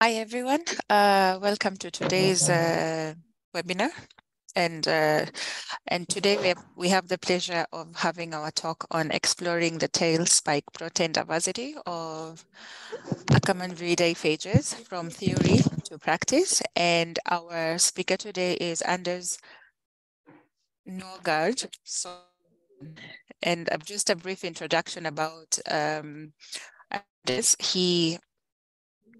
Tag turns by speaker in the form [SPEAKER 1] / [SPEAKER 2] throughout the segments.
[SPEAKER 1] Hi, everyone. Uh, welcome to today's uh, webinar. And, uh, and today we have, we have the pleasure of having our talk on exploring the tail spike protein diversity of Ackermann viridae phages from theory to practice. And our speaker today is Anders Nørgaard. So, and just a brief introduction about um, Anders. He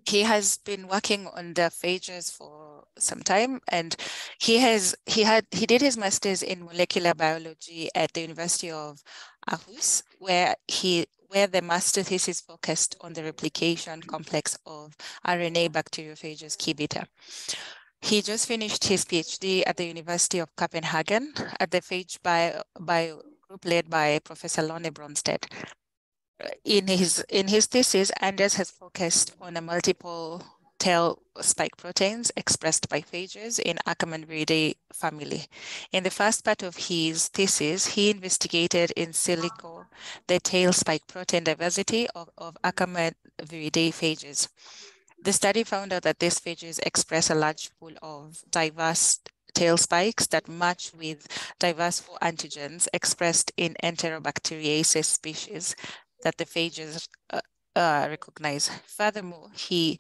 [SPEAKER 1] he has been working on the phages for some time and he has he had he did his masters in molecular biology at the University of Aarhus where he where the master thesis focused on the replication complex of RNA bacteriophages Key-beta. He just finished his PhD at the University of Copenhagen at the phage bio, bio group led by Professor Lone Bronsted in his in his thesis, Anders has focused on a multiple tail spike proteins expressed by phages in Ackermann viridae family. In the first part of his thesis, he investigated in silico the tail spike protein diversity of, of Ackermann viridae phages. The study found out that these phages express a large pool of diverse tail spikes that match with diverse four antigens expressed in Enterobacteriaceae species that the phages uh, uh, recognize. Furthermore, he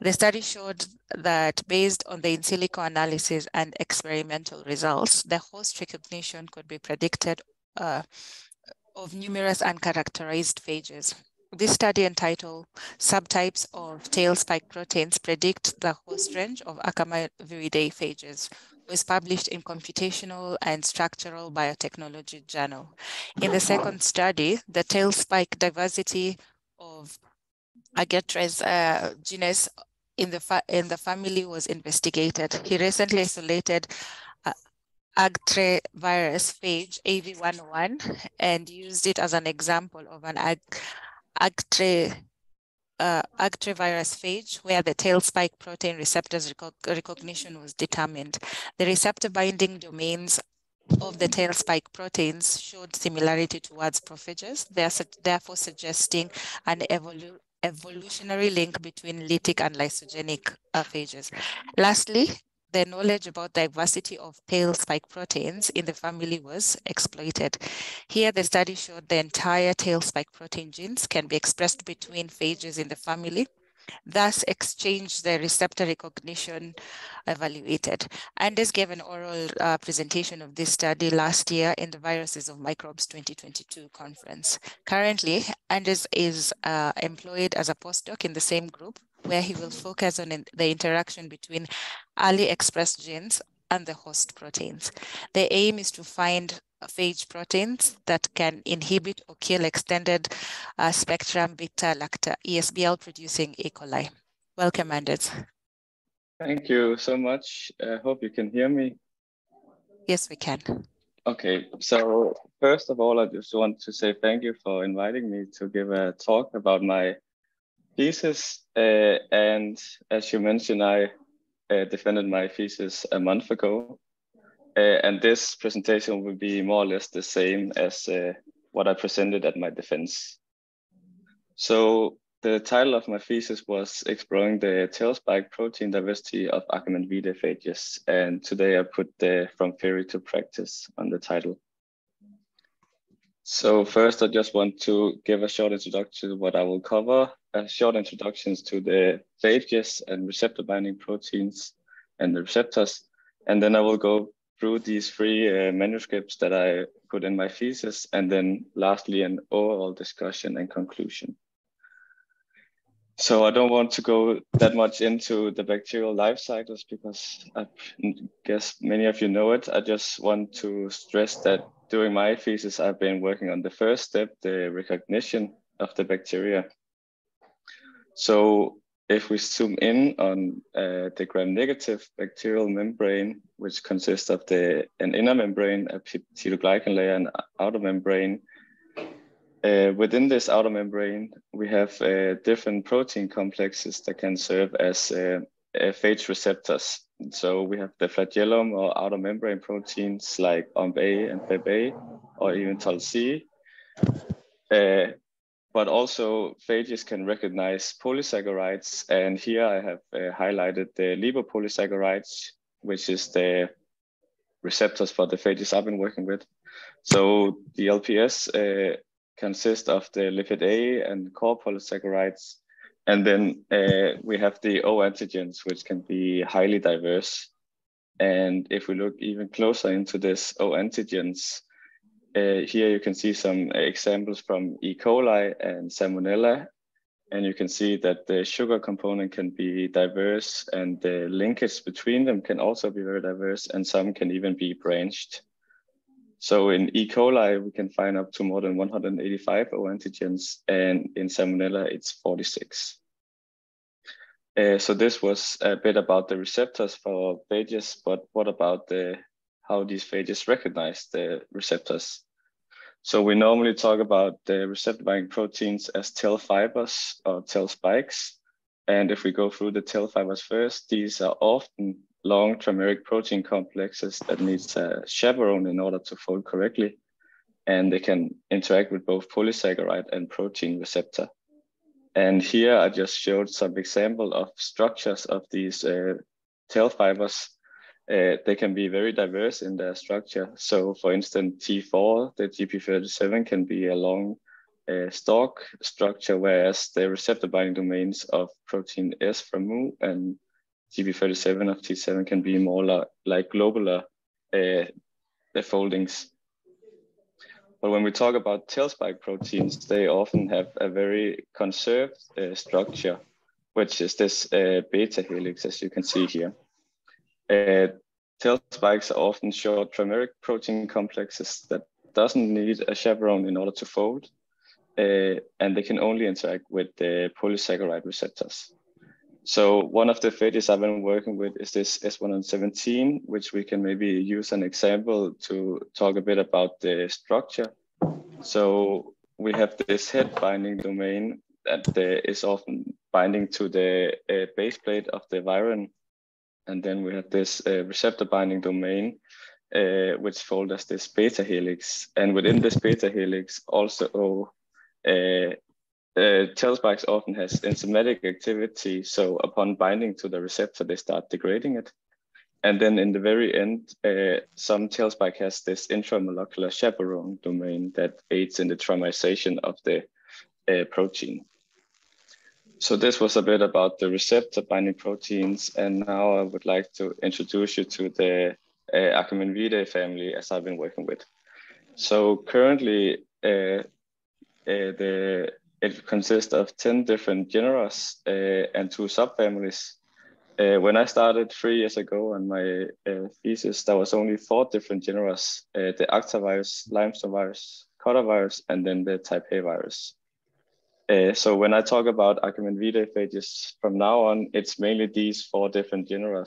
[SPEAKER 1] the study showed that based on the in silico analysis and experimental results, the host recognition could be predicted uh, of numerous uncharacterized phages. This study entitled Subtypes of Tail Spike Proteins Predict the Host Range of Ackermann Phages was published in Computational and Structural Biotechnology Journal. In the second study, the tail spike diversity of Agatre's uh, genus in the, in the family was investigated. He recently isolated uh, Agtre virus phage AV101 and used it as an example of an Ag Agtre uh, virus phage where the tail spike protein receptors recognition was determined. The receptor binding domains of the tail spike proteins showed similarity towards prophages, therefore suggesting an evolu evolutionary link between lytic and lysogenic uh, phages. Lastly, the knowledge about diversity of tail spike proteins in the family was exploited. Here, the study showed the entire tail spike protein genes can be expressed between phages in the family, thus exchange the receptor recognition evaluated. Anders gave an oral uh, presentation of this study last year in the Viruses of Microbes 2022 conference. Currently, Anders is uh, employed as a postdoc in the same group where he will focus on the interaction between early expressed genes and the host proteins. The aim is to find phage proteins that can inhibit or kill extended uh, spectrum beta lacta ESBL producing E. coli. Welcome, Anders.
[SPEAKER 2] Thank you so much. I hope you can hear me.
[SPEAKER 1] Yes, we can.
[SPEAKER 2] Okay, so first of all, I just want to say thank you for inviting me to give a talk about my thesis. Uh, and as you mentioned, I uh, defended my thesis a month ago. Uh, and this presentation will be more or less the same as uh, what I presented at my defense. So the title of my thesis was exploring the tail spike protein diversity of viridae phages. And today I put the from theory to practice on the title. So first, I just want to give a short introduction to what I will cover, a short introductions to the phages and receptor binding proteins and the receptors. And then I will go through these three uh, manuscripts that I put in my thesis. And then lastly, an overall discussion and conclusion. So I don't want to go that much into the bacterial life cycles because I guess many of you know it. I just want to stress that during my thesis, I've been working on the first step, the recognition of the bacteria. So if we zoom in on uh, the gram-negative bacterial membrane, which consists of the an inner membrane, a peptidoglycan layer, and outer membrane, uh, within this outer membrane, we have uh, different protein complexes that can serve as uh, phage receptors. So we have the flagellum or outer membrane proteins like OMP-A and BEP-A, or even TOL-C. Uh, but also phages can recognize polysaccharides. And here I have uh, highlighted the lipopolysaccharides, which is the receptors for the phages I've been working with. So the LPS uh, consist of the lipid A and core polysaccharides. And then uh, we have the O antigens, which can be highly diverse. And if we look even closer into this O antigens, uh, here you can see some examples from E. coli and Salmonella. And you can see that the sugar component can be diverse and the linkage between them can also be very diverse and some can even be branched. So in E. coli, we can find up to more than 185 O antigens, and in Salmonella, it's 46. Uh, so this was a bit about the receptors for phages, but what about the how these phages recognize the receptors? So we normally talk about the receptor binding proteins as tail fibers or tail spikes. And if we go through the tail fibers first, these are often long trimeric protein complexes that needs a chaperone in order to fold correctly. And they can interact with both polysaccharide and protein receptor. And here I just showed some example of structures of these uh, tail fibers. Uh, they can be very diverse in their structure. So for instance, T4, the GP37 can be a long uh, stalk structure, whereas the receptor binding domains of protein S from Mu and GP37 of T7 can be more like, like globular uh, foldings. But when we talk about tail spike proteins, they often have a very conserved uh, structure, which is this uh, beta helix, as you can see here. Uh, tail spikes are often short trimeric protein complexes that doesn't need a chaperone in order to fold, uh, and they can only interact with the polysaccharide receptors. So one of the phages I've been working with is this S117, which we can maybe use an example to talk a bit about the structure. So we have this head binding domain that is often binding to the uh, base plate of the virion. And then we have this uh, receptor binding domain, uh, which folds as this beta helix. And within this beta helix also uh, often has enzymatic activity. So upon binding to the receptor, they start degrading it. And then in the very end, uh, some tail spike has this intramolecular chaperone domain that aids in the trimerization of the uh, protein. So this was a bit about the receptor binding proteins. And now I would like to introduce you to the uh, Acarminavidae family as I've been working with. So currently, uh, uh, the it consists of 10 different genera uh, and two subfamilies. Uh, when I started three years ago on my uh, thesis, there was only four different genera, uh, the Actavirus, limestone virus, virus, and then the type A virus. Uh, so when I talk about Acarminavidae phages from now on, it's mainly these four different genera.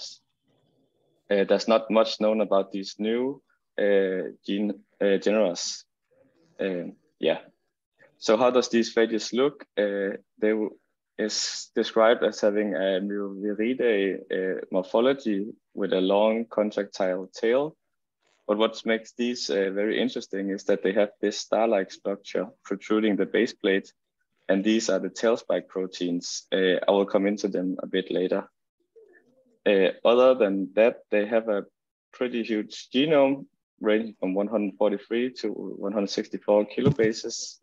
[SPEAKER 2] Uh, there's not much known about these new gene genera. yeah, so how does these phages look? Uh, they is described as having a Myroviridae uh, morphology with a long contractile tail. But what makes these uh, very interesting is that they have this star-like structure protruding the base plate, and these are the tail spike proteins. Uh, I will come into them a bit later. Uh, other than that, they have a pretty huge genome ranging from 143 to 164 kilobases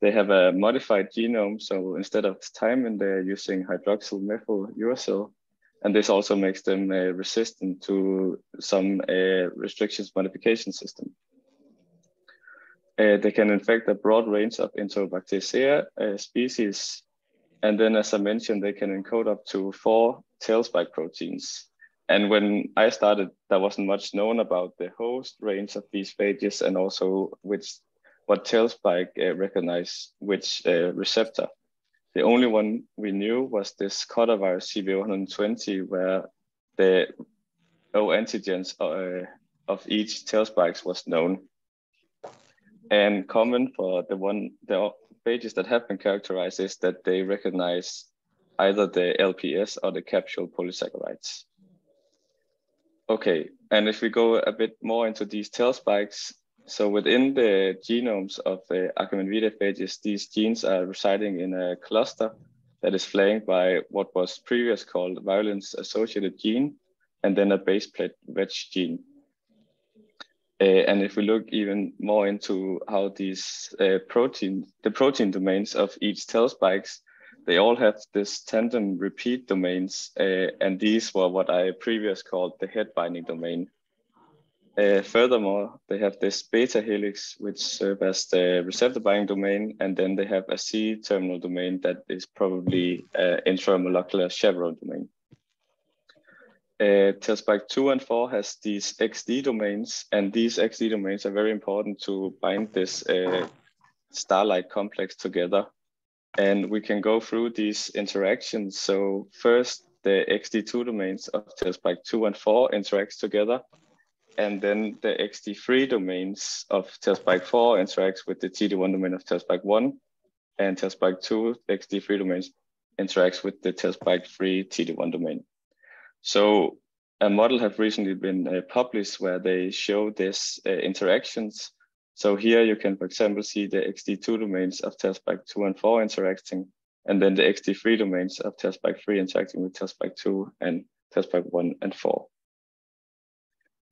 [SPEAKER 2] they have a modified genome. So instead of thymine, they're using hydroxyl methyl uracil. And this also makes them uh, resistant to some uh, restrictions modification system. Uh, they can infect a broad range of Enterobacteria uh, species. And then, as I mentioned, they can encode up to four tail spike proteins. And when I started, there wasn't much known about the host range of these phages and also which what tail spike uh, recognize which uh, receptor. The only one we knew was this virus CB120, where the O antigens uh, of each tail spikes was known. And common for the one the phages that have been characterized is that they recognize either the LPS or the capsule polysaccharides. Okay, and if we go a bit more into these tail spikes, so within the genomes of the Akkermann phages, these genes are residing in a cluster that is flanked by what was previously called violence associated gene, and then a base plate wedge gene. Uh, and if we look even more into how these uh, protein, the protein domains of each tail spikes, they all have this tandem repeat domains, uh, and these were what I previously called the head binding domain. Uh, furthermore, they have this beta helix, which serve as the receptor binding domain, and then they have a C terminal domain that is probably uh, intramolecular chaperone domain. Uh, TelSpike 2 and 4 has these XD domains, and these XD domains are very important to bind this uh, starlight complex together. And we can go through these interactions. So first, the XD2 domains of TelSpike 2 and 4 interacts together. And then the XD3 domains of TelSpike 4 interacts with the TD1 domain of TelSpike 1. And TelSpike 2, the XD3 domains interacts with the TelSpike 3 TD1 domain. So a model have recently been uh, published where they show this uh, interactions so here you can, for example, see the XD2 domains of TelSpike 2 and 4 interacting, and then the XD3 domains of TelSpike 3 interacting with TelSpike 2 and TelSpike 1 and 4.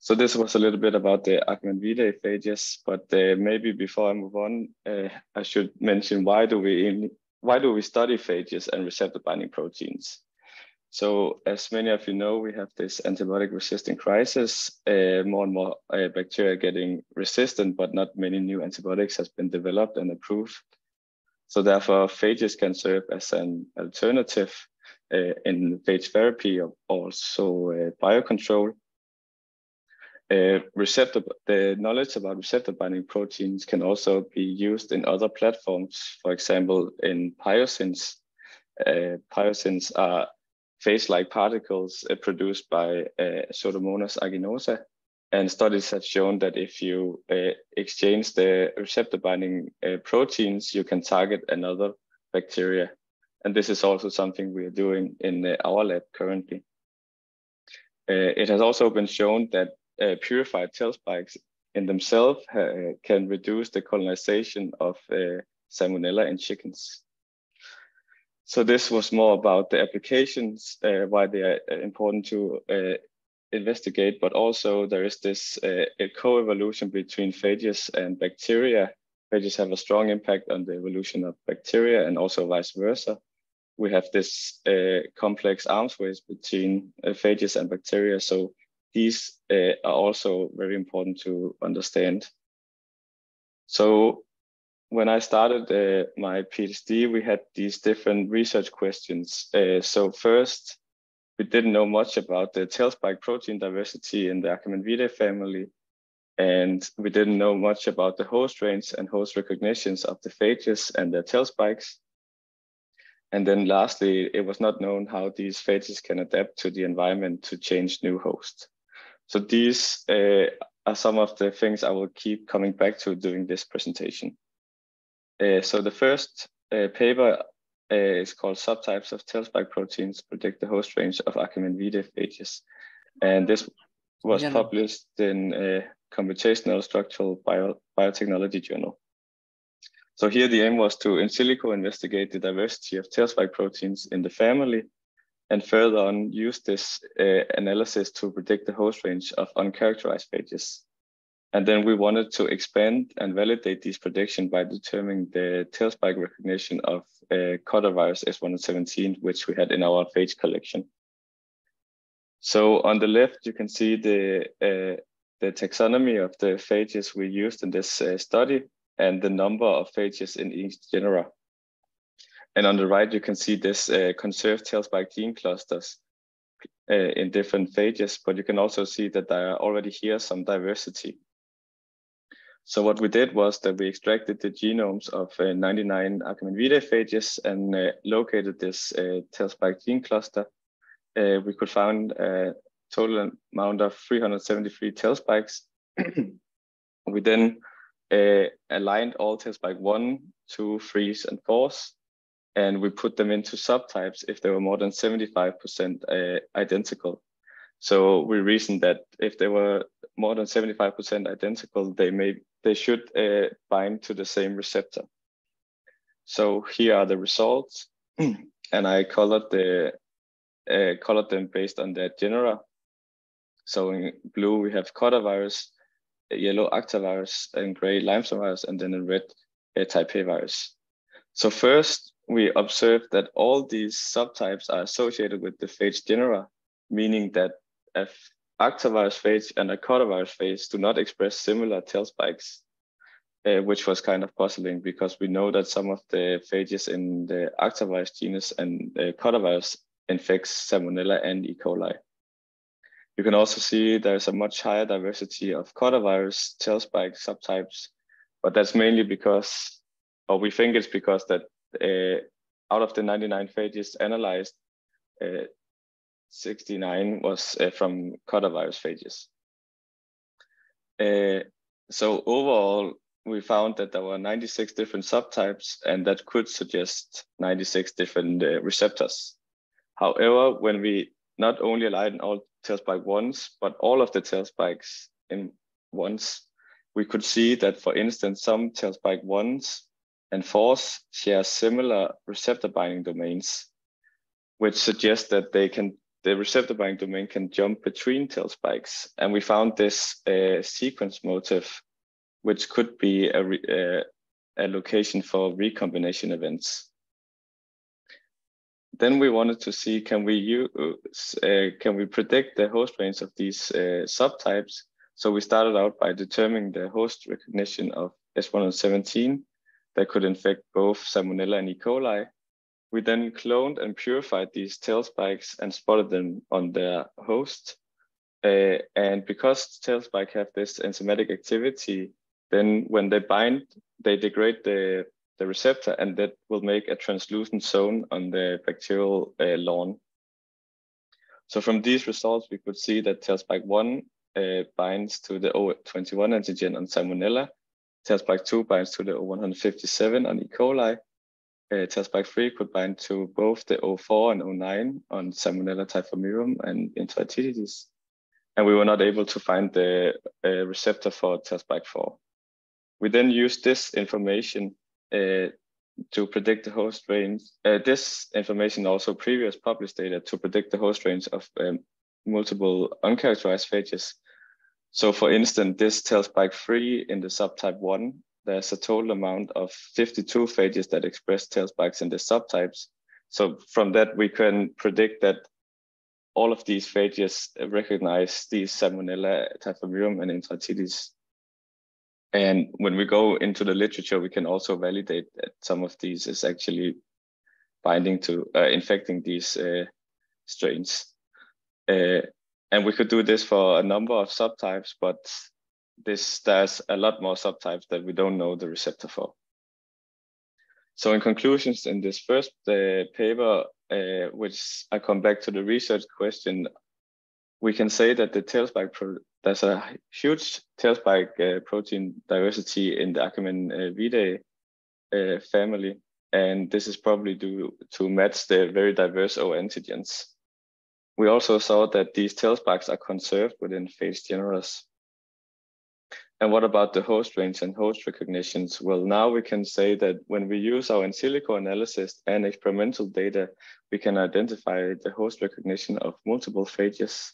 [SPEAKER 2] So this was a little bit about the Akkermann-Widey phages, but uh, maybe before I move on, uh, I should mention why do we in, why do we study phages and receptor binding proteins? So as many of you know, we have this antibiotic resistant crisis. Uh, more and more uh, bacteria getting resistant, but not many new antibiotics has been developed and approved. So therefore, phages can serve as an alternative uh, in phage therapy or also uh, biocontrol. Uh, receptor, the knowledge about receptor binding proteins can also be used in other platforms. For example, in pyosins, uh, pyosins are phage-like particles uh, produced by uh, Pseudomonas aeruginosa. And studies have shown that if you uh, exchange the receptor binding uh, proteins, you can target another bacteria. And this is also something we are doing in our lab currently. Uh, it has also been shown that purified tail spikes in themselves can reduce the colonization of salmonella in chickens. So this was more about the applications, uh, why they are uh, important to uh, investigate, but also there is this uh, co-evolution between phages and bacteria. Phages have a strong impact on the evolution of bacteria and also vice versa. We have this uh, complex arms race between uh, phages and bacteria. So these are also very important to understand. So when I started uh, my PhD, we had these different research questions. Uh, so first, we didn't know much about the tail spike protein diversity in the Akkermann family. And we didn't know much about the host range and host recognitions of the phages and their tail spikes. And then lastly, it was not known how these phages can adapt to the environment to change new hosts. So these uh, are some of the things I will keep coming back to during this presentation. Uh, so the first uh, paper uh, is called Subtypes of tail spike proteins predict the host range of Akkermann-Widey phages. And this was yeah. published in a Computational Structural Bio Biotechnology Journal. So here the aim was to in silico investigate the diversity of tail spike proteins in the family and further on use this uh, analysis to predict the host range of uncharacterized phages. And then we wanted to expand and validate these predictions by determining the tail spike recognition of uh, virus S117, which we had in our phage collection. So on the left, you can see the, uh, the taxonomy of the phages we used in this uh, study and the number of phages in each genera. And on the right, you can see this uh, conserved tail spike gene clusters uh, in different phages, but you can also see that there are already here some diversity. So what we did was that we extracted the genomes of uh, 99 Akkermann-Wiede phages and uh, located this uh, tail spike gene cluster. Uh, we could find a total amount of 373 tail spikes. we then uh, aligned all tail spike one, two, threes, and fours, and we put them into subtypes if they were more than 75% uh, identical. So we reasoned that if they were more than 75% identical, they may they should uh, bind to the same receptor. So here are the results, and I colored the uh, colored them based on their genera. So in blue we have virus, yellow virus, and gray limestone virus, and then in red uh, type A virus. So first we observed that all these subtypes are associated with the phage genera, meaning that if Actavirus phage and a virus phage do not express similar tail spikes, uh, which was kind of puzzling because we know that some of the phages in the Actavirus genus and the virus infects Salmonella and E. coli. You can also see there's a much higher diversity of virus tail spike subtypes, but that's mainly because, or we think it's because that uh, out of the 99 phages analyzed, uh, 69 was uh, from virus phages. Uh, so overall, we found that there were 96 different subtypes and that could suggest 96 different uh, receptors. However, when we not only aligned all tail spike ones, but all of the tail spikes in ones, we could see that, for instance, some tail spike ones and fours share similar receptor binding domains, which suggests that they can the receptor binding domain can jump between tail spikes. And we found this uh, sequence motif, which could be a, a, a, location for recombination events. Then we wanted to see, can we use, uh, can we predict the host range of these uh, subtypes? So we started out by determining the host recognition of S117 that could infect both Salmonella and E. coli. We then cloned and purified these tail spikes and spotted them on their host. Uh, and because tail spike have this enzymatic activity, then when they bind, they degrade the, the receptor and that will make a translucent zone on the bacterial uh, lawn. So from these results, we could see that tail spike 1 uh, binds to the O21 antigen on Salmonella Tailspike 2 binds to the O157 on E. coli. Uh, Tailspike 3 could bind to both the O4 and O9 on Salmonella typhimurium and Enteritidis. And we were not able to find the uh, receptor for Tailspike 4. We then used this information uh, to predict the host range. Uh, this information also previous published data to predict the host range of um, multiple uncharacterized phages so for instance, this tail spike 3 in the subtype 1, there's a total amount of 52 phages that express tail spikes in the subtypes. So from that, we can predict that all of these phages recognize these Salmonella, Typhimurium, and Enteritidis. And when we go into the literature, we can also validate that some of these is actually binding to uh, infecting these uh, strains. Uh, and we could do this for a number of subtypes, but this there's a lot more subtypes that we don't know the receptor for. So in conclusions in this first uh, paper, uh, which I come back to the research question, we can say that the tail spike there's a huge tail spike uh, protein diversity in the Akkermann uh, Wiede uh, family, and this is probably due to match the very diverse O antigens. We also saw that these tail spikes are conserved within phage generas. And what about the host range and host recognitions? Well, now we can say that when we use our in silico analysis and experimental data, we can identify the host recognition of multiple phages.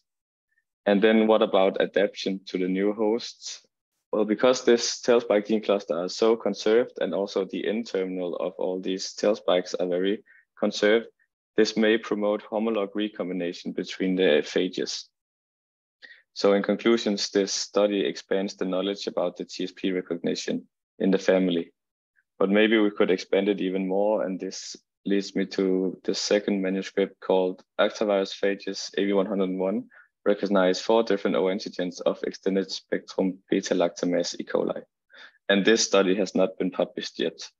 [SPEAKER 2] And then what about adaptation to the new hosts? Well, because this tail spike gene cluster are so conserved and also the N-terminal of all these tail spikes are very conserved, this may promote homolog recombination between the phages. So in conclusions, this study expands the knowledge about the TSP recognition in the family. But maybe we could expand it even more, and this leads me to the second manuscript called Actavirus phages AV101 recognize four different O antigens of extended spectrum beta lactamase E. coli. and this study has not been published yet.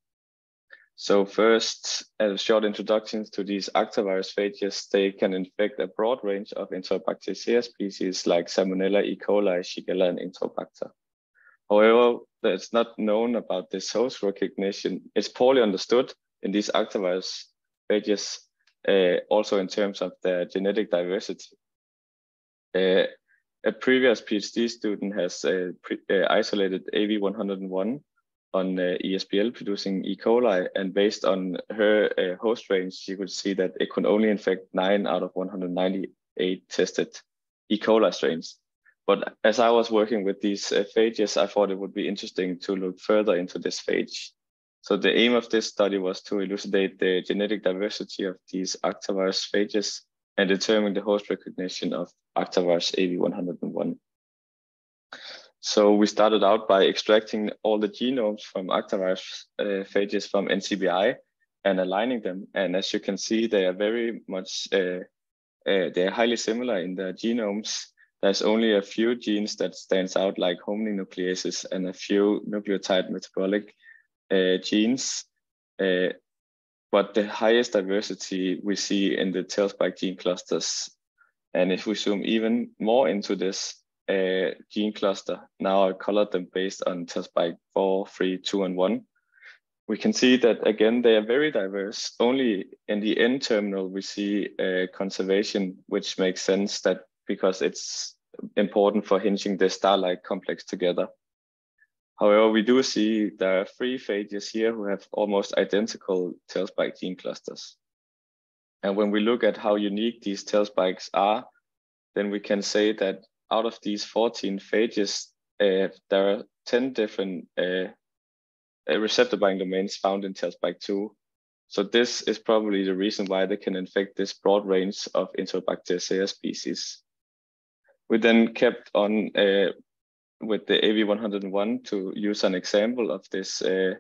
[SPEAKER 2] So first, a short introduction to these actavirus phages. They can infect a broad range of Enterobacteriaceae species like Salmonella, E. coli, Shigella, and Enterobacter. However, it's not known about this host recognition. It's poorly understood in these actavirus phages, uh, also in terms of their genetic diversity. Uh, a previous PhD student has uh, pre uh, isolated AV101 on uh, ESBL producing E. coli, and based on her uh, host range, she could see that it could only infect nine out of 198 tested E. coli strains. But as I was working with these uh, phages, I thought it would be interesting to look further into this phage. So the aim of this study was to elucidate the genetic diversity of these actavirus phages and determine the host recognition of actavirus AV101. So we started out by extracting all the genomes from actavirus uh, phages from NCBI and aligning them. And as you can see, they are very much, uh, uh, they are highly similar in their genomes. There's only a few genes that stands out like homing nucleases and a few nucleotide metabolic uh, genes. Uh, but the highest diversity we see in the tail spike gene clusters. And if we zoom even more into this, uh, gene cluster. Now I colored them based on test by four, three, two, and one. We can see that again, they are very diverse. Only in the N terminal, we see a conservation, which makes sense that because it's important for hinging the star-like complex together. However, we do see there are three phages here who have almost identical tail spike gene clusters. And when we look at how unique these tail spikes are, then we can say that out of these 14 phages, uh, there are 10 different uh, uh receptor binding domains found in TALSPIKE2. So this is probably the reason why they can infect this broad range of Enterobacteriaceae species. We then kept on uh, with the AV101 to use an example of this uh,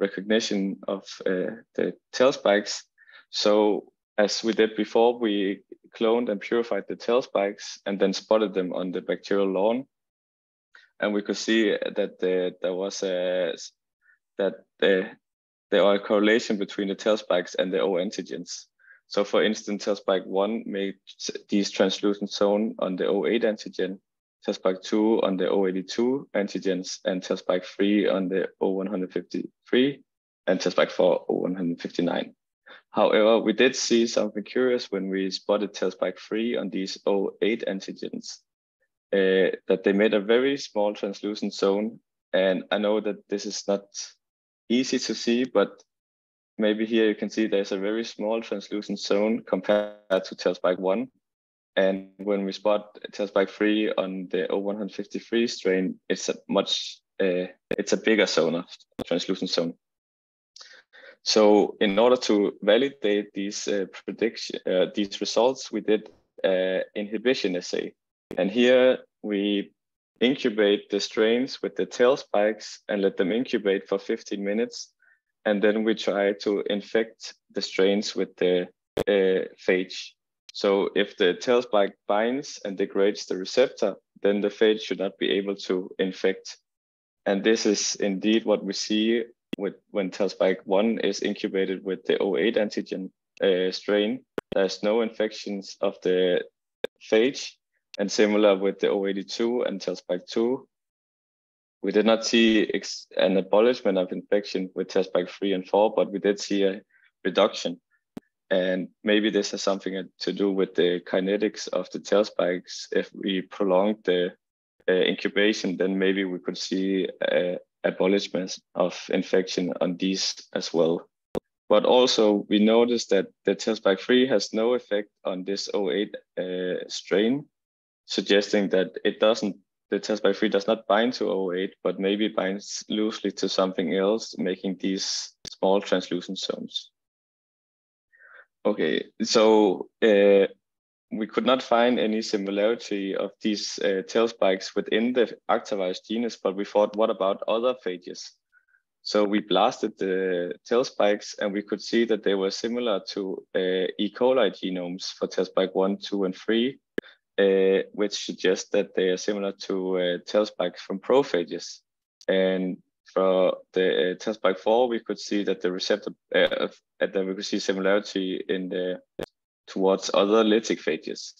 [SPEAKER 2] recognition of uh, the tail spikes. So as we did before, we cloned and purified the tail spikes and then spotted them on the bacterial lawn. And we could see that the, there was a that the, there are a correlation between the tail spikes and the O antigens. So for instance, tail spike 1 made these translucent zone on the O8 antigen, tail spike 2 on the O82 antigens, and tail spike 3 on the O153, and tail spike 4 O159. However, we did see something curious when we spotted TALSPIKE 3 on these O8 antigens, uh, that they made a very small translucent zone. And I know that this is not easy to see, but maybe here you can see there's a very small translucent zone compared to TALSPIKE 1. And when we spot TALSPIKE 3 on the O153 strain, it's a much, uh, it's a bigger zone of translucent zone. So in order to validate these uh, prediction, uh, these results, we did uh, inhibition assay. And here we incubate the strains with the tail spikes and let them incubate for 15 minutes. And then we try to infect the strains with the uh, phage. So if the tail spike binds and degrades the receptor, then the phage should not be able to infect. And this is indeed what we see with when TALSPIKE 1 is incubated with the O8 antigen uh, strain, there's no infections of the phage, and similar with the O82 and TALSPIKE 2. We did not see an abolishment of infection with TALSPIKE 3 and 4, but we did see a reduction. And maybe this has something to do with the kinetics of the tail spikes. If we prolong the uh, incubation, then maybe we could see a, abolishment of infection on these as well. But also we noticed that the TALSPIKE 3 has no effect on this O8 uh, strain, suggesting that it doesn't, the TALSPIKE 3 does not bind to O8, but maybe binds loosely to something else, making these small translucent zones. Okay, so uh, we could not find any similarity of these uh, tail spikes within the actavirus genus, but we thought, what about other phages? So we blasted the tail spikes and we could see that they were similar to uh, E. coli genomes for tail spike 1, 2, and 3, uh, which suggests that they are similar to uh, tail spikes from prophages. And for the uh, TelSpike 4, we could see that the receptor, uh, that we could see similarity in the towards other lytic phages.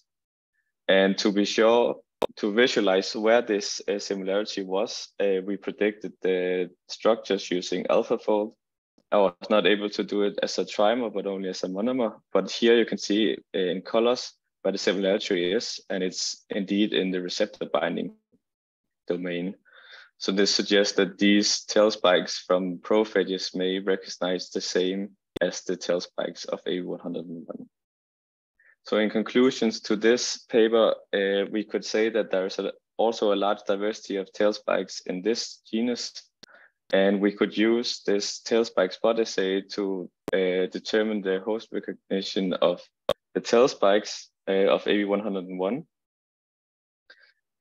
[SPEAKER 2] And to be sure, to visualize where this uh, similarity was, uh, we predicted the structures using AlphaFold. I was not able to do it as a trimer, but only as a monomer. But here you can see uh, in colors where the similarity is, and it's indeed in the receptor binding domain. So this suggests that these tail spikes from prophages may recognize the same as the tail spikes of AV101. So in conclusions to this paper, uh, we could say that there's a, also a large diversity of tail spikes in this genus, and we could use this tail spike spot assay to uh, determine the host recognition of the tail spikes uh, of AV101.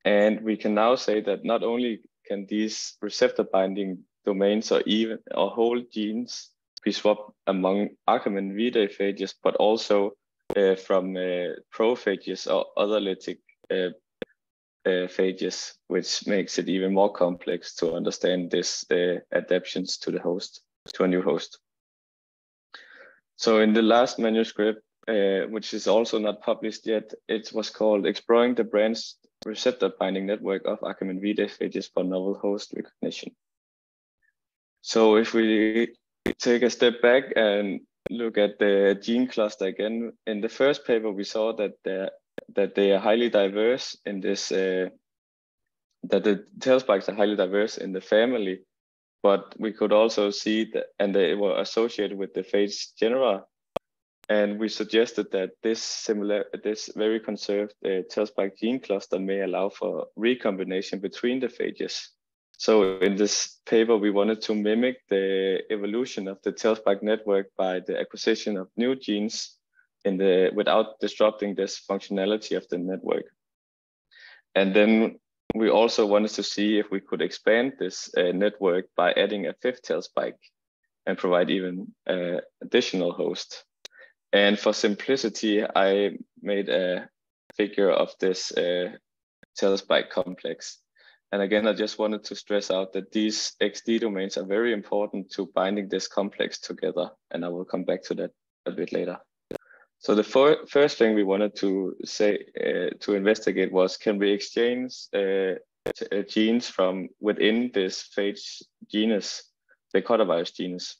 [SPEAKER 2] And we can now say that not only can these receptor binding domains or even or whole genes be swapped among Ackermann Wiede phages, but also from uh, prophages or other lytic uh, uh, phages, which makes it even more complex to understand this uh, adaptations to the host, to a new host. So in the last manuscript, uh, which is also not published yet, it was called Exploring the Branch Receptor Binding Network of Wiede phages for Novel Host Recognition. So if we take a step back and look at the gene cluster again, in the first paper, we saw that that they are highly diverse in this, uh, that the tail spikes are highly diverse in the family, but we could also see that, and they were associated with the phage genera. And we suggested that this similar, this very conserved uh, tail spike gene cluster may allow for recombination between the phages. So in this paper, we wanted to mimic the evolution of the tail spike network by the acquisition of new genes in the without disrupting this functionality of the network. And then we also wanted to see if we could expand this uh, network by adding a fifth tail spike and provide even uh, additional host. And for simplicity, I made a figure of this uh, tail spike complex. And again, I just wanted to stress out that these XD domains are very important to binding this complex together. And I will come back to that a bit later. So the fir first thing we wanted to say, uh, to investigate was, can we exchange uh, uh genes from within this phage genus, the coronavirus genus?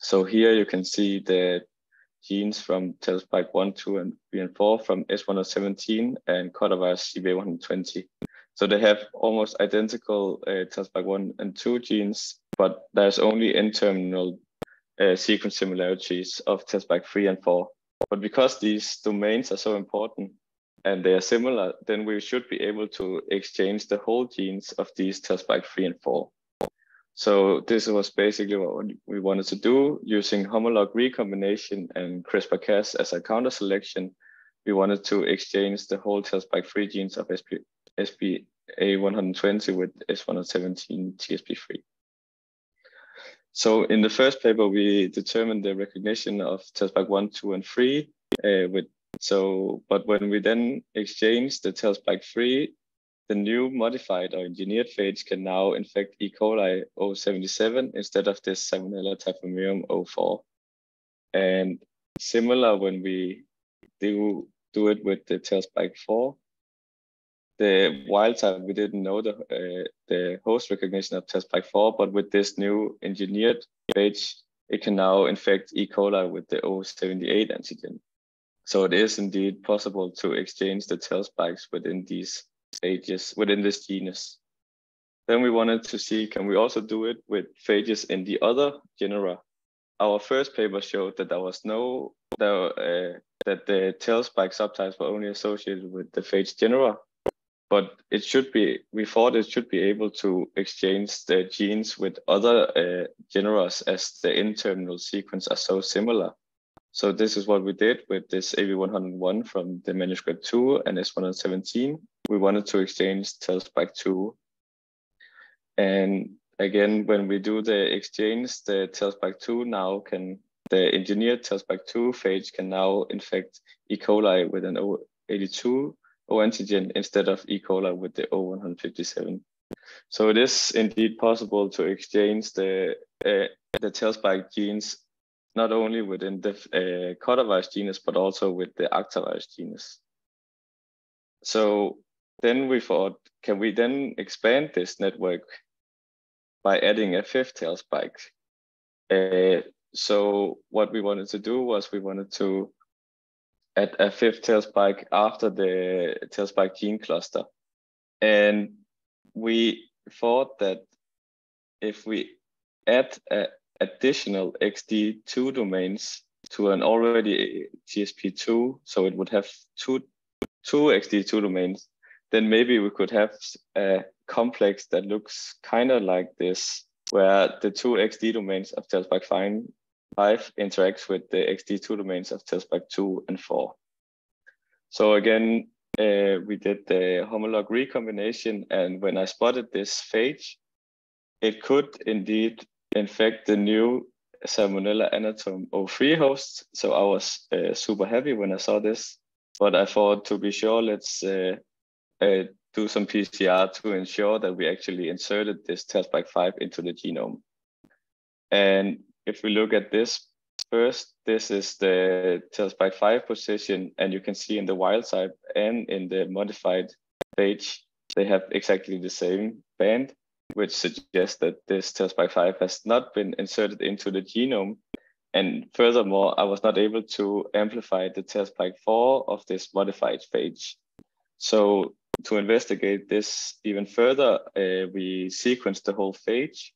[SPEAKER 2] So here you can see the genes from TelSpike 1, 2, and 3, and 4 from S117 and coronavirus CB120. So they have almost identical uh, TelSpike 1 and 2 genes, but there's only N-terminal uh, sequence similarities of TelSpike 3 and 4. But because these domains are so important and they are similar, then we should be able to exchange the whole genes of these TelSpike 3 and 4. So this was basically what we wanted to do using homolog recombination and CRISPR-Cas as a counter selection. We wanted to exchange the whole TelSpike 3 genes of SP, SPA120 with S117 TSP3. So in the first paper, we determined the recognition of TelSpike 1, 2, and 3 uh, with so, but when we then exchange the TelSpike 3, the new modified or engineered phage can now infect E. coli 077 instead of this Salmonella typhimurium 04. And similar when we do, do it with the TelSpike 4, the wild type, we didn't know the, uh, the host recognition of TelSpike 4, but with this new engineered phage, it can now infect E. coli with the O78 antigen. So it is indeed possible to exchange the tail spikes within these phages, within this genus. Then we wanted to see, can we also do it with phages in the other genera? Our first paper showed that there was no, uh, that the tail spike subtypes were only associated with the phage genera, but it should be, we thought it should be able to exchange the genes with other uh, genera as the N-terminal sequence are so similar. So this is what we did with this AV101 from the manuscript 2 and S117. We wanted to exchange TelSpike 2. And again, when we do the exchange, the TelSpike 2 now can, the engineered TelSpike 2 phage can now infect E. coli with an 82 O antigen instead of E. coli with the O157 So it is indeed possible to exchange the uh, the tail spike genes not only within the uh, genus, but also with the actavirus genus. So then we thought, can we then expand this network by adding a fifth tail spike? Uh, so what we wanted to do was we wanted to add a fifth tail spike after the tail spike gene cluster. And we thought that if we add additional XD2 domains to an already TSP2, so it would have two, two XD2 domains, then maybe we could have a complex that looks kind of like this, where the two XD domains of TELSPAC 5 interacts with the XD2 domains of TELSPAC 2 and 4. So again, uh, we did the homolog recombination, and when I spotted this phage, it could indeed infect the new Salmonella anatome 03 host. So I was uh, super happy when I saw this, but I thought to be sure, let's uh, uh, do some PCR to ensure that we actually inserted this TELSPAC 5 into the genome. And if we look at this first, this is the TELSPAC 5 position, and you can see in the wild type and in the modified page, they have exactly the same band which suggests that this TELSPAC 5 has not been inserted into the genome. And furthermore, I was not able to amplify the TELSPAC 4 of this modified phage. So to investigate this even further, uh, we sequenced the whole phage.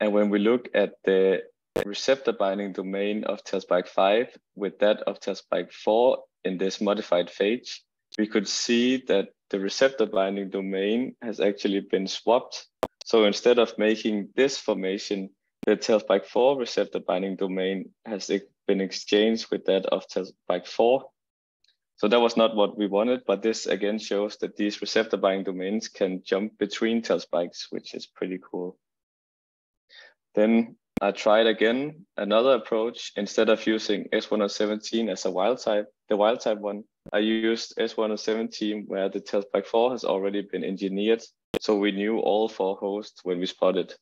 [SPEAKER 2] And when we look at the receptor binding domain of TELSPAC 5 with that of TELSPAC 4 in this modified phage, we could see that the receptor binding domain has actually been swapped. So instead of making this formation, the TELSPAC 4 receptor binding domain has been exchanged with that of TELSPAC 4. So that was not what we wanted, but this again shows that these receptor binding domains can jump between TELSPACs, which is pretty cool. Then I tried again another approach. Instead of using S117 as a wild type, the wild type one, I used S117 where the TELSPAC 4 has already been engineered. So we knew all four hosts when we spotted.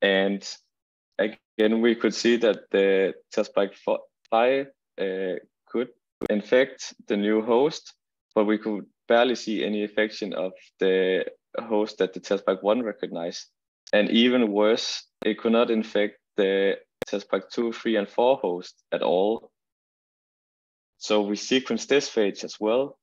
[SPEAKER 2] And again, we could see that the TELSPAC 5 uh, could infect the new host, but we could barely see any infection of the host that the TELSPAC 1 recognized. And even worse, it could not infect the TELSPAC 2, 3, and 4 host at all. So we sequenced this phage as well.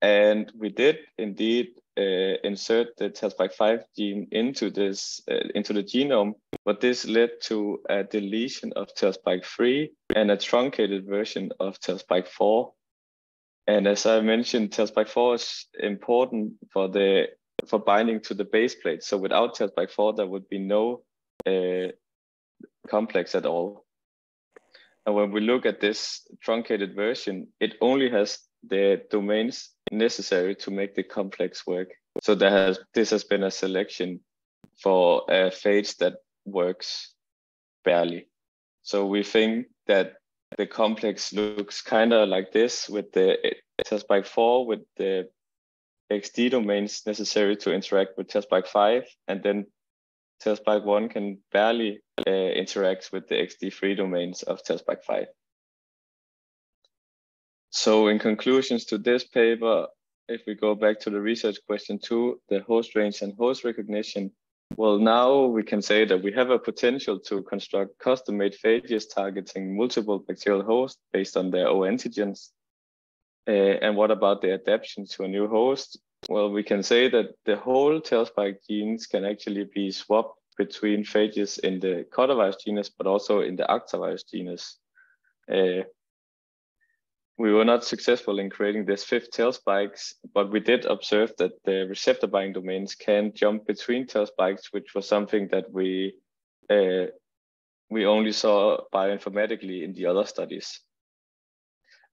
[SPEAKER 2] And we did indeed uh, insert the TELSPAC 5 gene into this uh, into the genome, but this led to a deletion of TELSPAC 3 and a truncated version of TELSPAC 4. And as I mentioned, TELSPAC 4 is important for the for binding to the base plate. So without TELSPAC 4, there would be no uh, complex at all. And when we look at this truncated version, it only has the domains necessary to make the complex work. So there has this has been a selection for a phase that works barely. So we think that the complex looks kind of like this with the TELSPAC 4 with the XD domains necessary to interact with TELSPAC 5 and then TELSPAC 1 can barely uh, interact with the XD3 domains of TELSPAC 5. So in conclusions to this paper, if we go back to the research question two, the host range and host recognition, well, now we can say that we have a potential to construct custom-made phages targeting multiple bacterial hosts based on their O antigens. Uh, and what about the adaptation to a new host? Well, we can say that the whole tail spike genes can actually be swapped between phages in the coronavirus genus, but also in the actavirus genus. Uh, we were not successful in creating this fifth tail spikes, but we did observe that the receptor binding domains can jump between tail spikes, which was something that we uh, we only saw bioinformatically in the other studies.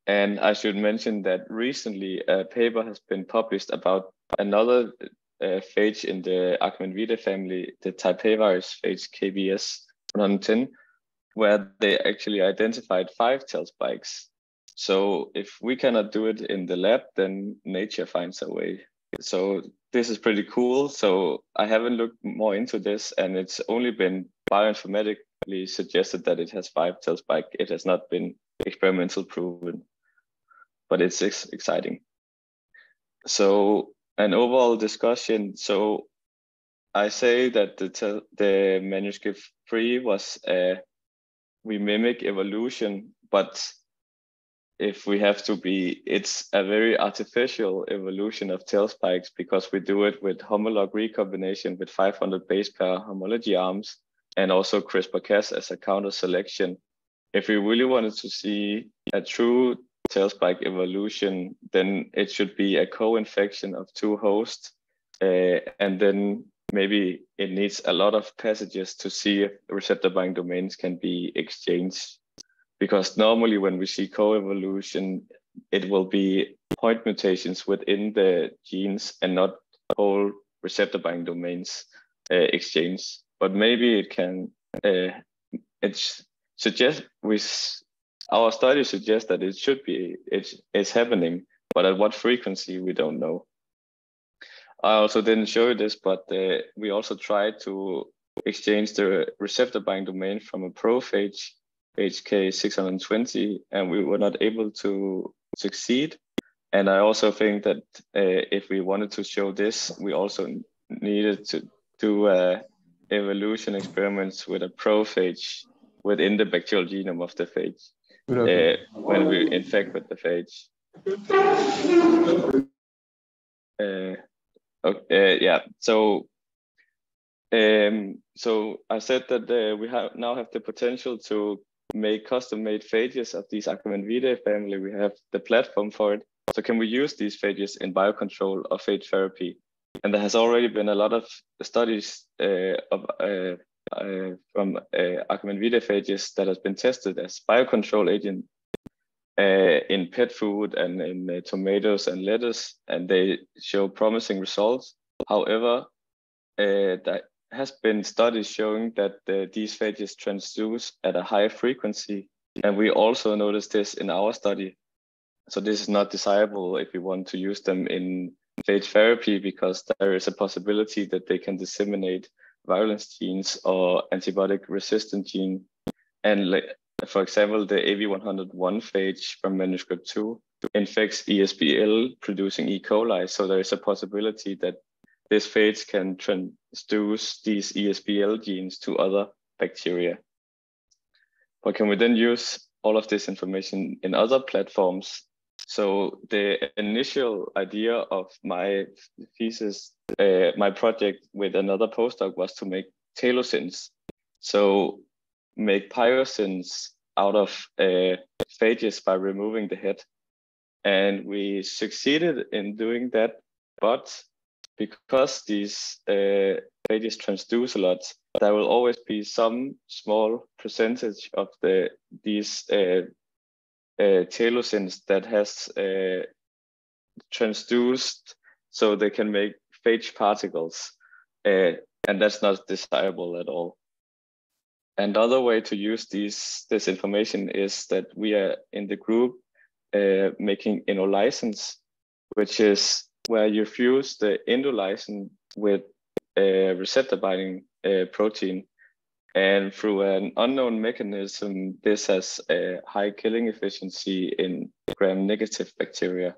[SPEAKER 2] And I should mention that recently a paper has been published about another uh, phage in the Akmenvida family, the Taipei virus phage KBS 110, where they actually identified five tail spikes. So if we cannot do it in the lab, then nature finds a way. so this is pretty cool. So I haven't looked more into this, and it's only been bioinformatically suggested that it has five tail spike. It has not been experimental proven, but it's ex exciting. So an overall discussion. So I say that the the manuscript three was uh, we mimic evolution, but if we have to be, it's a very artificial evolution of tail spikes because we do it with homolog recombination with 500 base pair homology arms and also CRISPR-Cas as a counter selection. If we really wanted to see a true tail spike evolution, then it should be a co-infection of two hosts. Uh, and then maybe it needs a lot of passages to see if receptor binding domains can be exchanged because normally when we see co-evolution, it will be point mutations within the genes and not whole receptor binding domains uh, exchange. But maybe it can, uh, it suggests, we, our study suggests that it should be, it's, it's happening, but at what frequency, we don't know. I also didn't show you this, but uh, we also tried to exchange the receptor binding domain from a prophage HK 620 and we were not able to succeed. And I also think that uh, if we wanted to show this, we also needed to do uh, evolution experiments with a prophage within the bacterial genome of the phage uh, when we infect with the phage. Uh, okay, uh, yeah, so um, so I said that uh, we have now have the potential to make custom-made phages of these Acumen Vitae family. We have the platform for it. So can we use these phages in biocontrol or phage therapy? And there has already been a lot of studies uh, of, uh, uh, from uh, Vitae phages that has been tested as biocontrol agent uh, in pet food and in uh, tomatoes and lettuce, and they show promising results. However, uh, that has been studies showing that the, these phages transduce at a high frequency. And we also noticed this in our study. So this is not desirable if we want to use them in phage therapy because there is a possibility that they can disseminate virulence genes or antibiotic resistant gene. And for example, the AV101 phage from manuscript two infects ESBL producing E. coli. So there is a possibility that this phage can transduce these ESBL genes to other bacteria. But can we then use all of this information in other platforms? So the initial idea of my thesis, uh, my project with another postdoc was to make telosins. So make pyosins out of uh, phages by removing the head. And we succeeded in doing that, but because these uh, phages transduce a lot, there will always be some small percentage of the these uh, uh, telosins that has uh, transduced so they can make phage particles. Uh, and that's not desirable at all. Another way to use these this information is that we are in the group uh, making enolysins, which is where you fuse the endolysin with a receptor binding uh, protein. And through an unknown mechanism, this has a high killing efficiency in gram negative bacteria.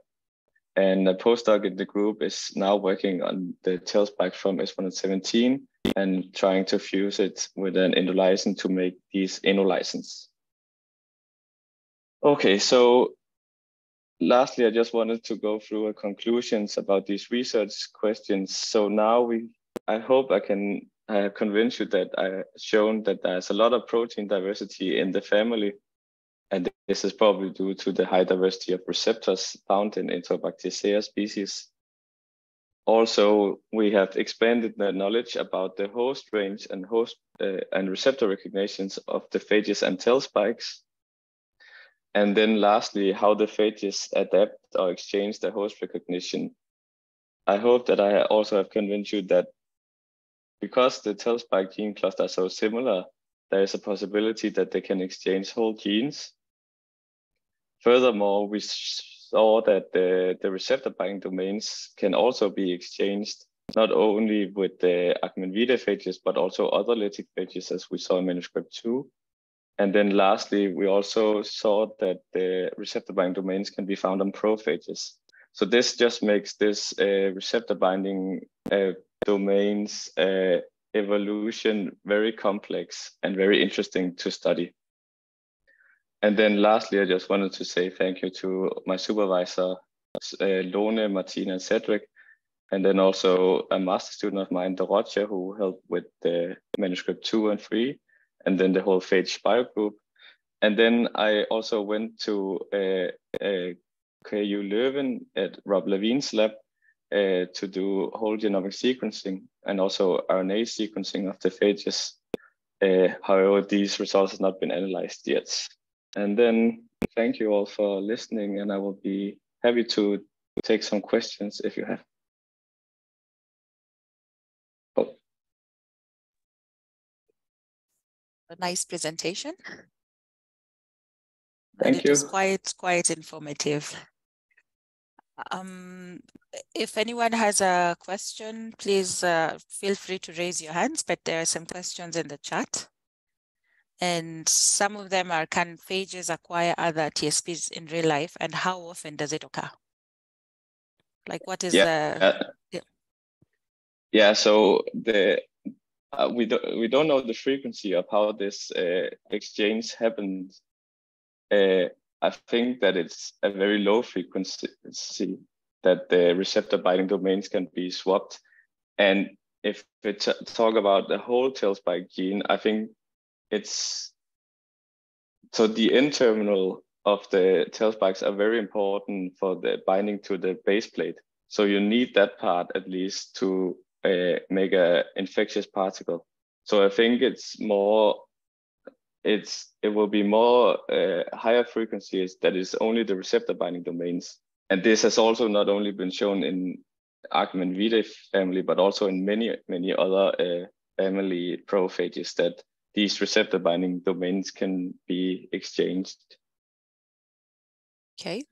[SPEAKER 2] And a postdoc in the group is now working on the tail spike from S117 and trying to fuse it with an endolysin to make these enolysins. Okay, so lastly, I just wanted to go through a conclusions about these research questions. So now we, I hope I can uh, convinced you that I shown that there's a lot of protein diversity in the family. And this is probably due to the high diversity of receptors found in Enterobacteriaceae species. Also, we have expanded the knowledge about the host range and host uh, and receptor recognitions of the phages and tail spikes. And then lastly, how the phages adapt or exchange the host recognition. I hope that I also have convinced you that because the tail spike gene cluster are so similar, there is a possibility that they can exchange whole genes. Furthermore, we saw that the, the receptor binding domains can also be exchanged not only with the Akmin phages, but also other lytic phages, as we saw in manuscript two. And then lastly, we also saw that the receptor binding domains can be found on prophages. So this just makes this uh, receptor binding uh, domains uh, evolution very complex and very interesting to study. And then lastly, I just wanted to say thank you to my supervisor, uh, Lone, Martina, and Cedric, and then also a master student of mine, Dorothea, who helped with the manuscript two and three, and then the whole phage bio group. And then I also went to uh, uh, KU Leuven at Rob Levine's lab uh, to do whole genomic sequencing and also RNA sequencing of the phages. Uh, however, these results have not been analyzed yet. And then thank you all for listening, and I will be happy to take some questions if you have.
[SPEAKER 1] Oh. A nice presentation.
[SPEAKER 2] Thank
[SPEAKER 1] and
[SPEAKER 2] you.
[SPEAKER 1] It was quite, quite informative. Um, if anyone has a question, please uh, feel free to raise your hands, but there are some questions in the chat. And some of them are, can phages acquire other TSPs in real life and how often does it occur? Like what is
[SPEAKER 2] yeah.
[SPEAKER 1] the... Uh,
[SPEAKER 2] yeah. yeah, so the uh, we, do, we don't know the frequency of how this uh, exchange happens. I think that it's a very low frequency that the receptor binding domains can be swapped. And if we talk about the whole tail spike gene, I think it's so the N terminal of the tail spikes are very important for the binding to the base plate. So you need that part at least to uh, make a infectious particle. So I think it's more, it's it will be more uh, higher frequencies that is only the receptor binding domains. And this has also not only been shown in Akmin vitae family, but also in many, many other uh, family prophages that these receptor binding domains can be exchanged.
[SPEAKER 1] Okay.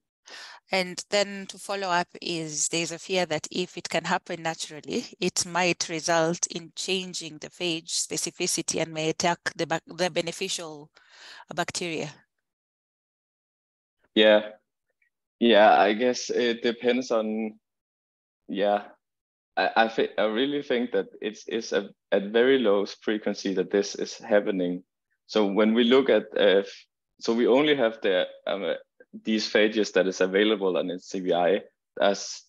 [SPEAKER 1] And then to follow up is there's a fear that if it can happen naturally, it might result in changing the phage specificity and may attack the, the beneficial bacteria.
[SPEAKER 2] Yeah. Yeah, I guess it depends on, yeah, I, I, think, I really think that it's, it's a, at very low frequency that this is happening. So when we look at, uh, so we only have the um, these phages that is available on NCBI. As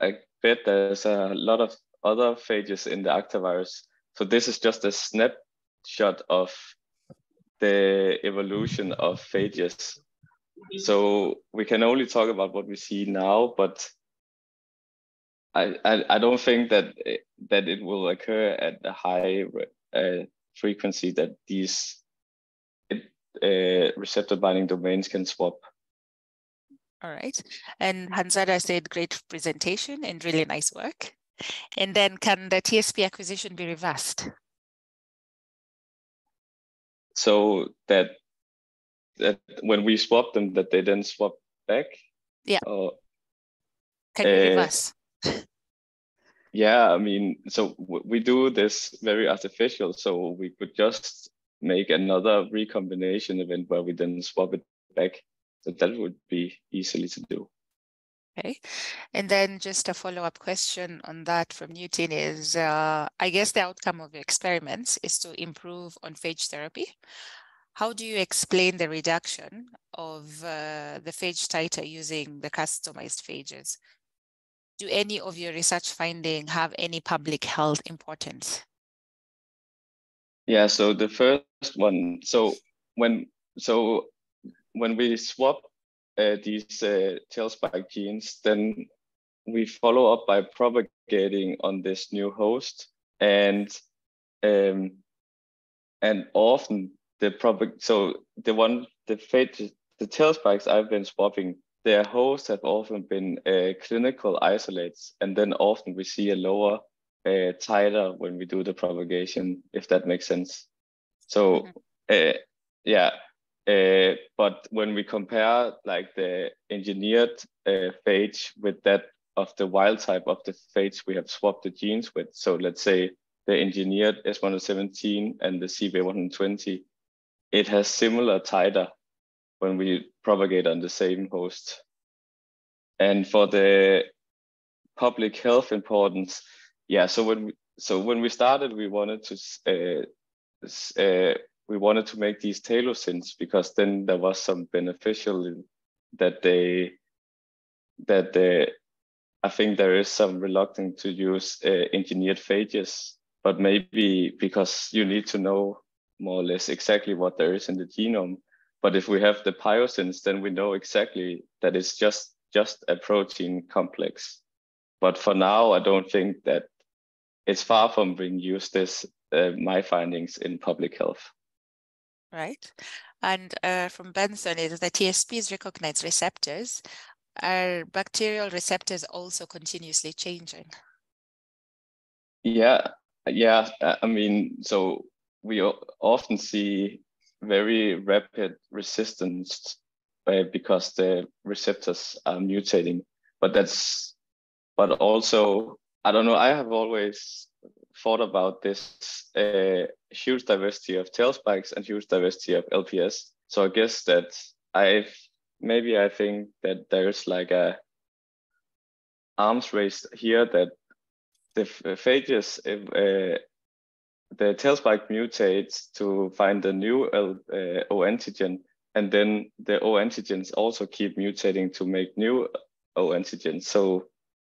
[SPEAKER 2] I bet there's a lot of other phages in the actavirus. So this is just a snapshot of the evolution of phages. So we can only talk about what we see now, but I, I, I don't think that that it will occur at a high uh, frequency that these uh, receptor binding domains can swap.
[SPEAKER 1] All right. And Hanzada said, great presentation and really nice work. And then can the TSP acquisition be reversed?
[SPEAKER 2] So that that when we swap them, that they then swap back?
[SPEAKER 1] Yeah.
[SPEAKER 2] Or,
[SPEAKER 1] can you uh, reverse?
[SPEAKER 2] yeah, I mean, so we do this very artificial. So we could just make another recombination event where we then swap it back. So that would be easily to do.
[SPEAKER 1] Okay. And then just a follow-up question on that from Newton is, uh, I guess the outcome of your experiments is to improve on phage therapy. How do you explain the reduction of uh, the phage titer using the customized phages? Do any of your research finding have any public health importance?
[SPEAKER 2] Yeah, so the first one, so when, so when we swap uh, these uh, tail spike genes, then we follow up by propagating on this new host, and um, and often the propag so the one the phage the tail spikes I've been swapping, their hosts have often been uh, clinical isolates, and then often we see a lower uh, titer when we do the propagation, if that makes sense. So, mm -hmm. uh, yeah, Uh, but when we compare like the engineered uh, phage with that of the wild type of the phage we have swapped the genes with, so let's say the engineered S117 and the CB120, it has similar titer when we propagate on the same host. And for the public health importance, yeah. So when we, so when we started, we wanted to uh, uh, we wanted to make these talosins because then there was some beneficial that they that they I think there is some reluctance to use uh, engineered phages, but maybe because you need to know more or less exactly what there is in the genome. But if we have the pyosins, then we know exactly that it's just just a protein complex. But for now, I don't think that it's far from being used as uh, my findings in public health.
[SPEAKER 1] Right. And uh, from Benson is that TSPs recognize receptors. Are bacterial receptors also continuously changing?
[SPEAKER 2] Yeah, yeah. I mean, so we often see very rapid resistance uh, because the receptors are mutating. But that's, but also, I don't know. I have always thought about this uh, huge diversity of tail spikes and huge diversity of LPS. So I guess that I've maybe I think that there's like a arms race here that the phages uh, the tail spike mutates to find the new uh, O antigen, and then the O antigens also keep mutating to make new O antigens. So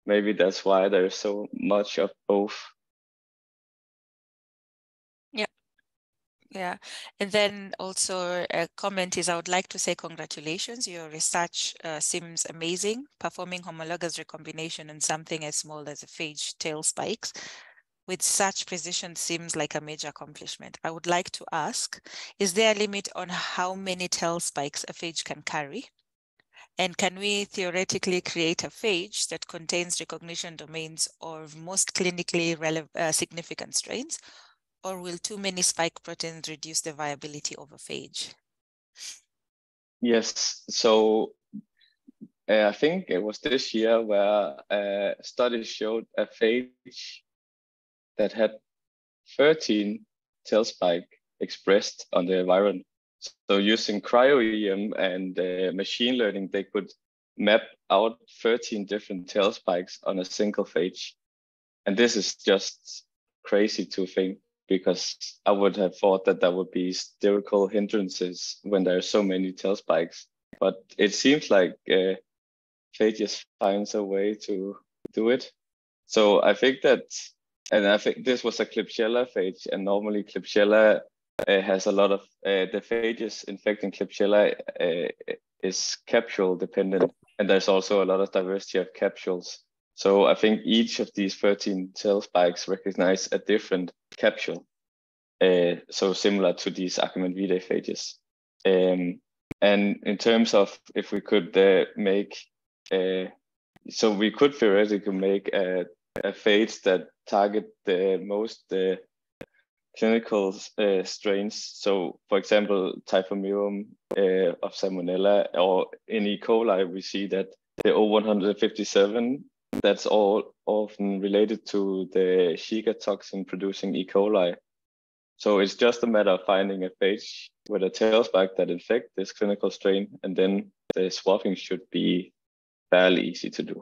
[SPEAKER 2] maybe that's why there's so much of both.
[SPEAKER 1] Yeah. And then also a comment is I would like to say congratulations. Your research uh, seems amazing, performing homologous recombination on something as small as a phage tail spikes with such precision seems like a major accomplishment. I would like to ask, is there a limit on how many tail spikes a phage can carry? And can we theoretically create a phage that contains recognition domains of most clinically relevant, uh, significant strains? Or will too many spike proteins reduce the viability of a phage?
[SPEAKER 2] Yes, so uh, I think it was this year where a study showed a phage that had 13 tail spike expressed on the viron. So using cryo-EM and uh, machine learning, they could map out 13 different tail spikes on a single phage. And this is just crazy to think because I would have thought that there would be sterical hindrances when there are so many tail spikes. But it seems like uh, just finds a way to do it. So I think that and I think this was a Klebsiella phage, and normally Klebsiella uh, has a lot of uh, the phages infecting Klebsiella uh, is capsule dependent, and there's also a lot of diversity of capsules. So I think each of these 13 tail spikes recognize a different capsule. Uh, so similar to these Akkermann-Widey phages. Um, and in terms of if we could uh, make, uh, so we could theoretically make a uh, phage that target the most uh, clinical uh, strains. So, for example, typhimurium uh, of Salmonella or in E. coli, we see that the O157 that's all often related to the Shiga toxin producing E. coli. So it's just a matter of finding a phage with a tail spike that infect this clinical strain, and then the swapping should be fairly easy to do.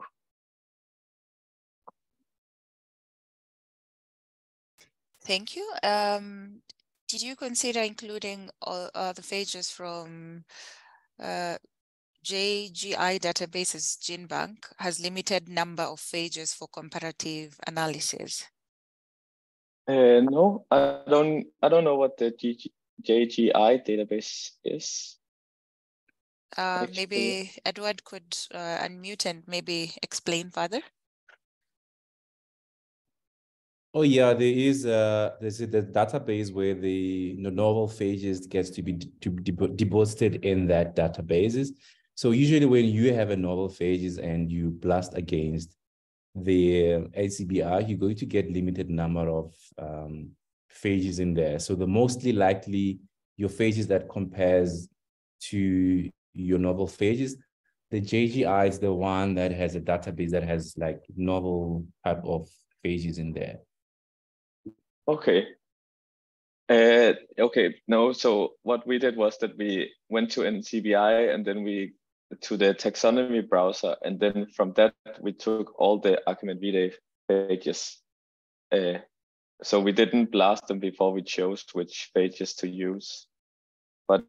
[SPEAKER 1] Thank you. Um, did you consider including all the phages from uh, JGI databases GenBank has limited number of phages for comparative analysis?
[SPEAKER 2] Uh, no, I don't. I don't know what the GG, JGI database is.
[SPEAKER 1] Uh, maybe Edward could uh, unmute and maybe explain further.
[SPEAKER 3] Oh yeah, there is a there's a the database where the, the novel phages gets to be to be deposited in that databases. So usually when you have a novel phages and you blast against the ACBR, you're going to get limited number of um, phages in there. So the mostly likely your phages that compares to your novel phages. The JGI is the one that has a database that has like novel type of phages in there.
[SPEAKER 2] Okay. Uh, okay, no, so what we did was that we went to NCBI and then we to the taxonomy browser. And then from that, we took all the Archimed Vitae pages. Uh, so we didn't blast them before we chose which pages to use. But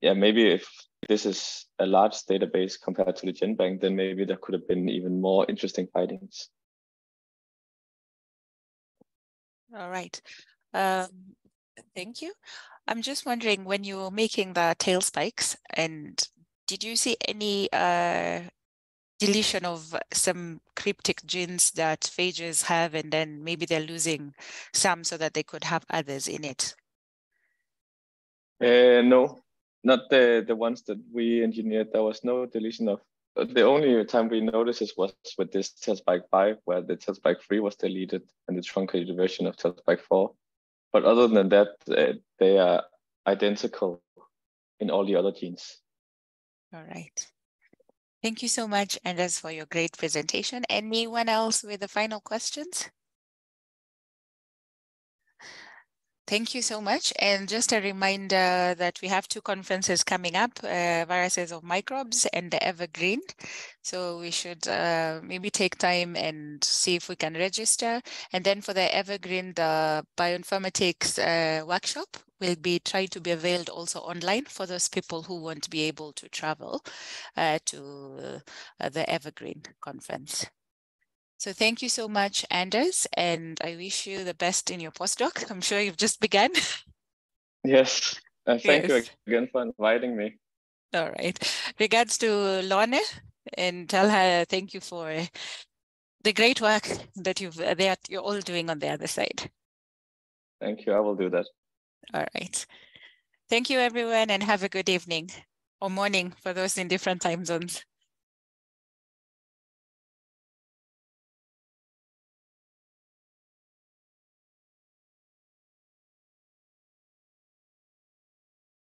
[SPEAKER 2] yeah, maybe if this is a large database compared to the GenBank, then maybe there could have been even more interesting findings.
[SPEAKER 1] All right. Um, thank you. I'm just wondering when you were making the tail spikes and did you see any uh, deletion of some cryptic genes that phages have and then maybe they're losing some so that they could have others in it?
[SPEAKER 2] Uh, no, not the, the ones that we engineered. There was no deletion of, the only time we noticed this was with this TelSpike 5 where the TelSpike 3 was deleted and the truncated version of TelSpike 4. But other than that, uh, they are identical in all the other genes.
[SPEAKER 1] All right. Thank you so much, Anders, for your great presentation. Anyone else with the final questions? Thank you so much. And just a reminder that we have two conferences coming up, uh, Viruses of Microbes and the Evergreen. So we should uh, maybe take time and see if we can register. And then for the Evergreen, the bioinformatics uh, workshop will be trying to be availed also online for those people who won't be able to travel uh, to uh, the Evergreen conference. So thank you so much, Anders, and I wish you the best in your postdoc. I'm sure you've just begun.
[SPEAKER 2] Yes, uh, thank yes. you again for inviting me.
[SPEAKER 1] All right. Regards to Lorne, and tell her thank you for the great work that you've that you're all doing on the other side.
[SPEAKER 2] Thank you. I will do that.
[SPEAKER 1] All right. Thank you, everyone, and have a good evening or morning for those in different time zones.